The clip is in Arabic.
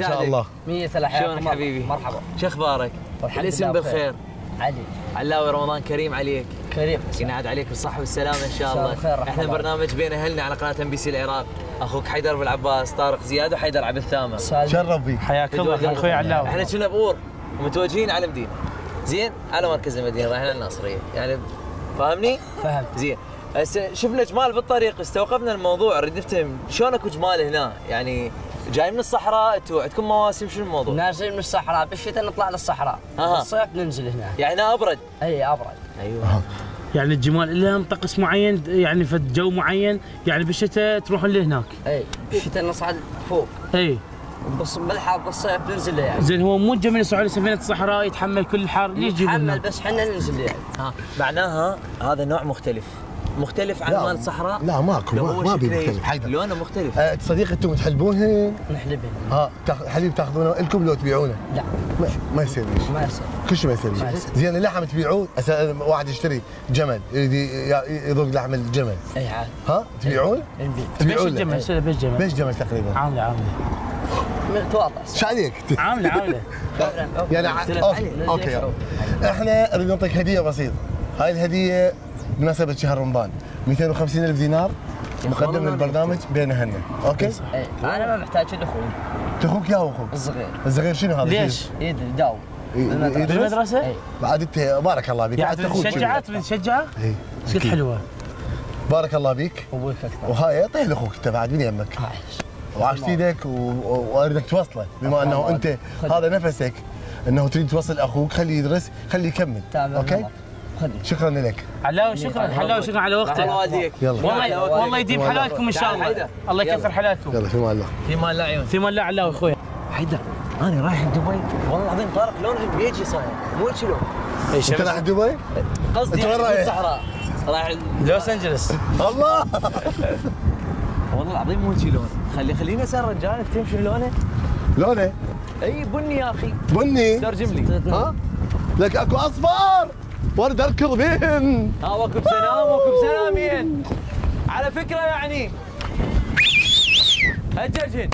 شاء سعدك؟ الله. مية هلا حياكم شلونك. حبيبي؟ مرحبا. شو أخبارك؟ والحمد الاسم بالخير. علي. علاوي رمضان كريم عليك. كريم. ينعاد عليك بالصحة والسلامة إن شاء شاء الله. الله خير، رحمة إحنا. برنامج بين أهلنا على قناة ام بي سي العراق. أخوك حيدر بالعباس طارق زياد وحيدر عبد الثامر. سالم. شرف فيك. حياك الله. أخوي علاوي. إحنا كنا بأور. ومتوجهين على مدينة. زين؟ على مركز المدينة. رايحين الناصرية. يعني فاهمني؟ فهمت. زين. هسه شفنا جمال بالطريق. استوقفنا الموضوع. نريد نفهم شلون اكو جمال هنا؟ يعني جاي من الصحراء أنتوا عندكم مواسم شنو الموضوع؟ نازلين من الصحراء بالشتاء نطلع للصحراء. أها. بالصيف ننزل هنا. يعني هنا أبرد؟ إي أبرد. أيوه. يعني الجمال لهم طقس معين يعني في جو معين يعني بالشتاء تروحون لهناك. إي بالشتاء نصعد فوق. إي. بس بالحر بالصيف ننزل يعني. زين هو مو جميل يسوي على سفينه الصحراء يتحمل كل الحر هناك؟ بس حنا ننزل يعني. ها معناها هذا نوع مختلف. مختلف عن مال الصحراء لا ماكو ما, ما بي مختلف حيدر لونه مختلف. آه، صديق أنتم تحلبونها نحلبها ها تاخ- حليب تاخذونه؟ لكم لو تبيعونه؟ لا. ما, ما يصير ليش ما يصير. كل شيء ما يصير ليش. زين اللحم تبيعوه؟ واحد يشتري جمل يريد يذوق لحم الجمل. إي عاد. ها؟ تبيعون؟ نبيع تبيعون الجمل بيش جمل. بيش جمل تقريبا. عاملة عاملة. متواضع إيش عليك؟ عاملة عاملة. يعني اختلف okay. إحنا نريد نعطيك هدية بسيطة. هاي الهدية بمناسبة شهر رمضان 250 ألف دينار مقدم للبرنامج بين أهلنا okay؟ اي أنا ما محتاج الا أخوي أخوك يا أخوك الصغير. الصغير شنو هذا؟ ليش؟ يد يداوم يدرس؟ بالمدرسة. بالمدرسة؟ اي بعد أنت بارك الله بك يعني تريد تشجعه؟ اي شكل أكيد. حلوة بارك الله بك أبوك أكثر. وهاي طيح لأخوك أنت بعد من يمك؟ وعاشت إيدك و- و- وأريدك توصله بما أنه. أنت هذا نفسك أنه تريد توصل أخوك خليه يدرس خليه يكمل. أوكي؟ شكرا. لك. علاوي شكرا. حلاوي شكرا على الله وقتك. والديك يلا. والله والله يديم حلالكم إن شاء الله. الله. يكثر حلالكم. يلا في أمان الله. في مال لا عيون في من لا علاوي أخوي. حيدر أنا رايح دبي. والله العظيم طارق لونها بيجي صاير. مو شلون أنت رايح دبي؟ قصدي أنت وين يعني رايح؟ الصحراء رايح لوس أنجلس. الله! والله العظيم مو شي لون. خلي خليني اسال رجال. تفهم شنو لونه؟ لونه؟ إي بني يا أخي. بني؟ ترجم لي. ها؟ لك أكو اصفر ورد اركض بهن ها وكب سلام وكب سلامين. على فكرة يعني الجرجن